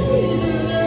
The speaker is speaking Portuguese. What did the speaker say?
Música